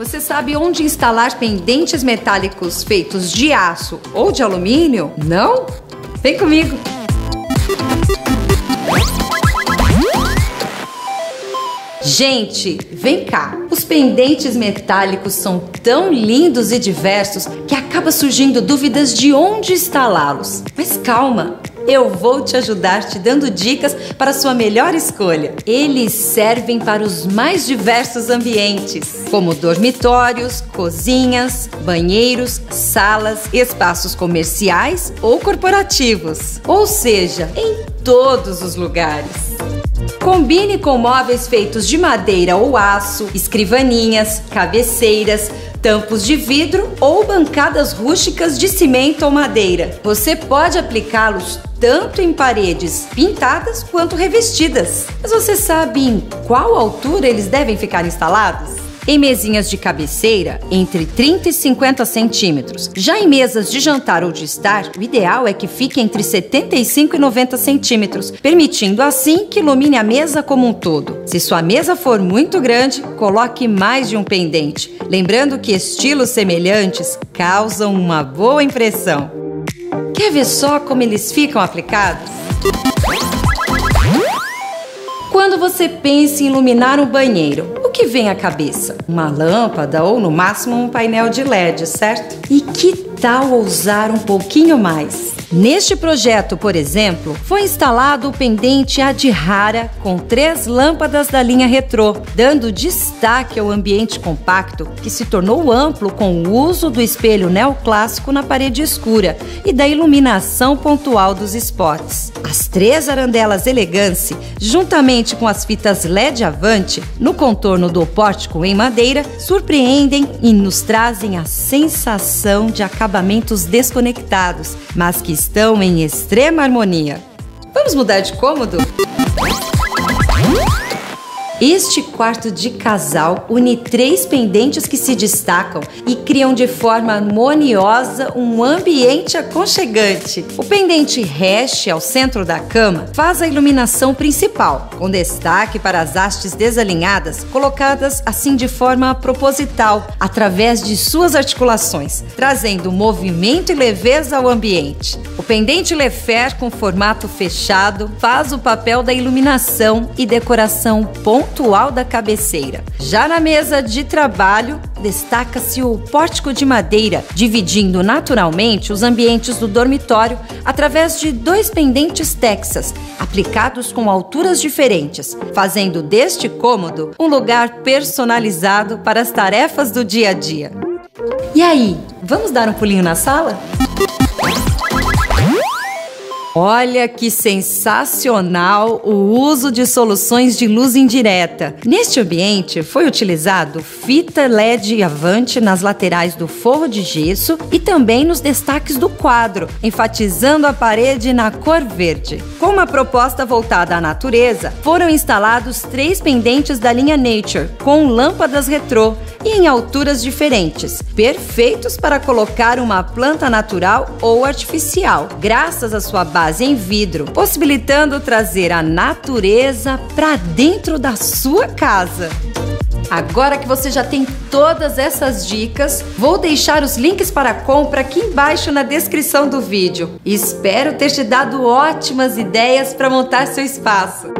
Você sabe onde instalar pendentes metálicos feitos de aço ou de alumínio? Não? Vem comigo! Gente, vem cá. Os pendentes metálicos são tão lindos e diversos que acaba surgindo dúvidas de onde instalá-los. Mas calma, eu vou te ajudar te dando dicas para sua melhor escolha. Eles servem para os mais diversos ambientes, como dormitórios, cozinhas, banheiros, salas, espaços comerciais ou corporativos. Ou seja, em todos os lugares. Combine com móveis feitos de madeira ou aço, escrivaninhas, cabeceiras, tampos de vidro ou bancadas rústicas de cimento ou madeira. Você pode aplicá-los tanto em paredes pintadas quanto revestidas. Mas você sabe em qual altura eles devem ficar instalados? Em mesinhas de cabeceira, entre 30 e 50 centímetros. Já em mesas de jantar ou de estar, o ideal é que fique entre 75 e 90 centímetros, permitindo assim que ilumine a mesa como um todo. Se sua mesa for muito grande, coloque mais de um pendente, lembrando que estilos semelhantes causam uma boa impressão. Quer ver só como eles ficam aplicados? Quando você pensa em iluminar um banheiro, o que vem à cabeça? Uma lâmpada ou no máximo um painel de LED, certo? E que tal ousar um pouquinho mais? Neste projeto, por exemplo, foi instalado o pendente Adhara com três lâmpadas da linha retrô, dando destaque ao ambiente compacto que se tornou amplo com o uso do espelho neoclássico na parede escura e da iluminação pontual dos spots. As três arandelas Elegance, juntamente com as fitas LED Avante, no contorno do pórtico em madeira, surpreendem e nos trazem a sensação de acabamentos desconectados, mas que estão em extrema harmonia. Vamos mudar de cômodo? Este quarto de casal une três pendentes que se destacam e criam de forma harmoniosa um ambiente aconchegante. O pendente hash ao centro da cama faz a iluminação principal, com destaque para as hastes desalinhadas, colocadas assim de forma proposital, através de suas articulações, trazendo movimento e leveza ao ambiente. O pendente Lefer com formato fechado faz o papel da iluminação e decoração pontual pontual da cabeceira. Já na mesa de trabalho, destaca-se o pórtico de madeira, dividindo naturalmente os ambientes do dormitório através de dois pendentes Texas, aplicados com alturas diferentes, fazendo deste cômodo um lugar personalizado para as tarefas do dia a dia. E aí, vamos dar um pulinho na sala? Olha que sensacional o uso de soluções de luz indireta. Neste ambiente foi utilizado fita LED avante nas laterais do forro de gesso e também nos destaques do quadro, enfatizando a parede na cor verde. Com uma proposta voltada à natureza, foram instalados três pendentes da linha Nature com lâmpadas retrô e em alturas diferentes, perfeitos para colocar uma planta natural ou artificial, graças à sua base em vidro, possibilitando trazer a natureza para dentro da sua casa. Agora que você já tem todas essas dicas, vou deixar os links para compra aqui embaixo na descrição do vídeo. Espero ter te dado ótimas ideias para montar seu espaço.